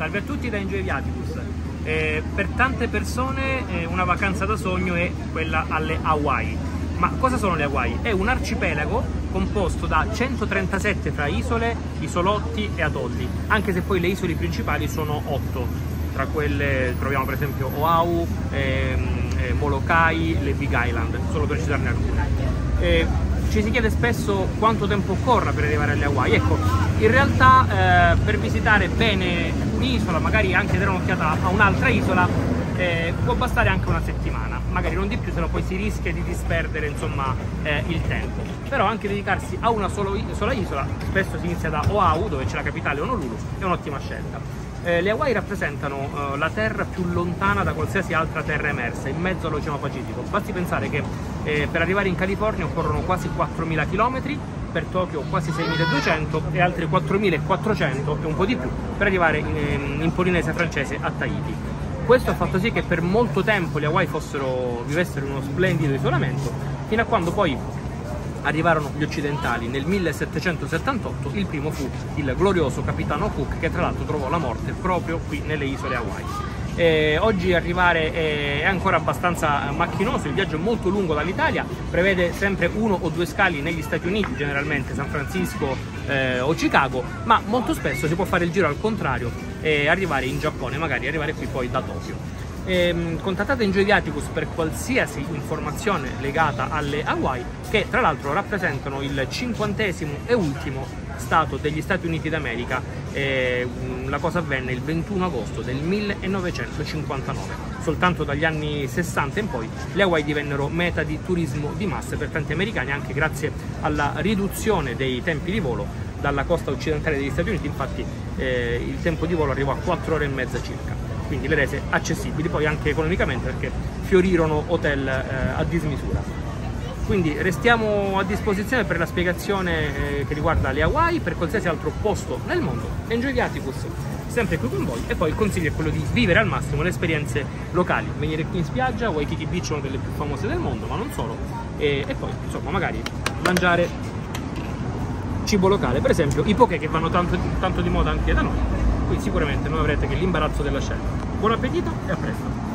Salve a tutti da Enjoy Viaticus. Eh, per tante persone eh, una vacanza da sogno è quella alle Hawaii. Ma cosa sono le Hawaii? È un arcipelago composto da 137 fra isole, isolotti e atolli, anche se poi le isole principali sono 8. Tra quelle troviamo per esempio Oahu, ehm, eh, Molokai, le Big Island, solo per citarne alcune. Eh, ci si chiede spesso quanto tempo occorra per arrivare alle Hawaii. Ecco, in realtà eh, per visitare bene un'isola, magari anche dare un'occhiata a un'altra isola, eh, può bastare anche una settimana, magari non di più, se no poi si rischia di disperdere insomma, eh, il tempo. Però anche dedicarsi a una solo, sola isola, spesso si inizia da Oahu, dove c'è la capitale Honolulu, è un'ottima scelta. Eh, le Hawaii rappresentano eh, la terra più lontana da qualsiasi altra terra emersa, in mezzo all'Oceano Pacifico. Basti pensare che eh, per arrivare in California occorrono quasi 4.000 km, per Tokyo quasi 6.200 e altri 4.400 e un po' di più per arrivare in, ehm, in Polinesia francese a Tahiti. Questo ha fatto sì che per molto tempo le Hawaii fossero, vivessero in uno splendido isolamento, fino a quando poi arrivarono gli occidentali nel 1778, il primo fu il glorioso capitano Cook che tra l'altro trovò la morte proprio qui nelle isole Hawaii. Eh, oggi arrivare è ancora abbastanza macchinoso, il viaggio è molto lungo dall'Italia, prevede sempre uno o due scali negli Stati Uniti, generalmente San Francisco eh, o Chicago, ma molto spesso si può fare il giro al contrario e arrivare in Giappone, magari arrivare qui poi da Tokyo. Eh, contattate Enjoy Viaticus per qualsiasi informazione legata alle Hawaii, che tra l'altro rappresentano il cinquantesimo e ultimo stato degli Stati Uniti d'America. Eh, la cosa avvenne il 21 agosto del 1959. Soltanto dagli anni 60 in poi le Hawaii divennero meta di turismo di massa per tanti americani, anche grazie alla riduzione dei tempi di volo dalla costa occidentale degli Stati Uniti. Infatti eh, il tempo di volo arrivò a 4 ore e mezza circa quindi le rese accessibili, poi anche economicamente perché fiorirono hotel eh, a dismisura. Quindi restiamo a disposizione per la spiegazione eh, che riguarda le Hawaii, per qualsiasi altro posto nel mondo. Enjoy Viaticus, sempre qui con voi, e poi il consiglio è quello di vivere al massimo le esperienze locali, venire qui in spiaggia, Waikiki Beach è una delle più famose del mondo, ma non solo, e, e poi insomma magari mangiare cibo locale, per esempio i poké che vanno tanto, tanto di moda anche da noi qui sicuramente non avrete che l'imbarazzo della scelta. Buon appetito e a presto!